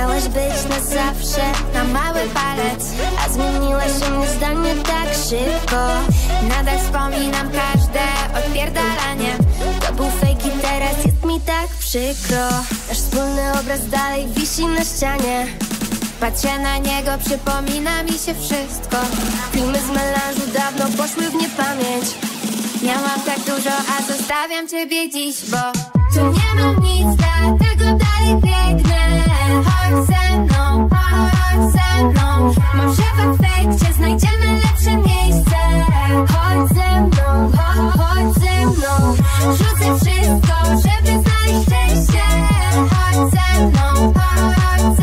Miałeś być na zawsze, na mały palec A zmieniłeś się mnie zdanie tak szybko. Nadal wspominam każde odpierdalanie. To był fake i teraz jest mi tak przykro. Nasz wspólny obraz dalej wisi na ścianie. Patrzę na niego, przypomina mi się wszystko. Filmy z melanżu dawno poszły w niepamięć. Miałam tak dużo, a zostawiam ciebie dziś, bo Tu nie mam nic, dlatego dalej w efekcie znajdziemy lepsze miejsce. Chodź ze mną, cho- chodź ze mną. Rzucę wszystko, żeby znaleźć szczęście. Chodź ze mną, chodź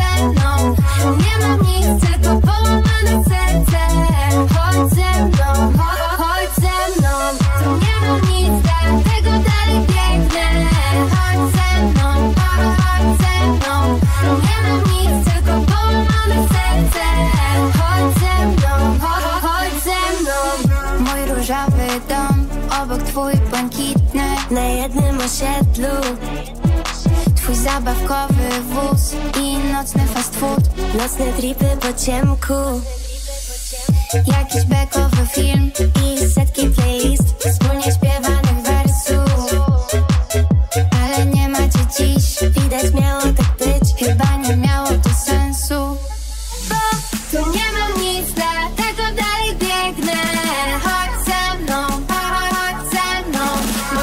twój błękitny Na jednym osiedlu. Twój zabawkowy wóz i nocny fast food. Nocne tripy po ciemku. Jakiś bekowy film i setki playlist. Wspólnie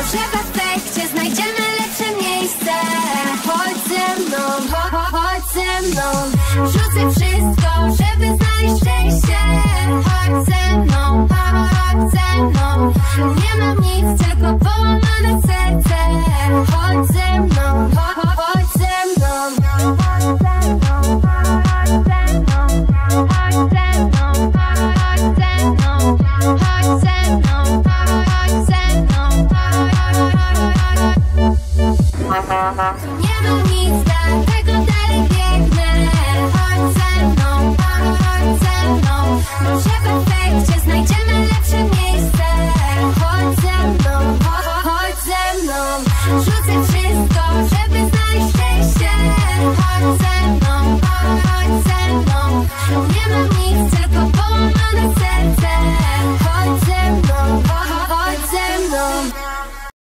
Może w efekcie znajdziemy lepsze miejsce. Chodź ze mną, cho- cho- chodź ze mną. Rzucę wszystko, 什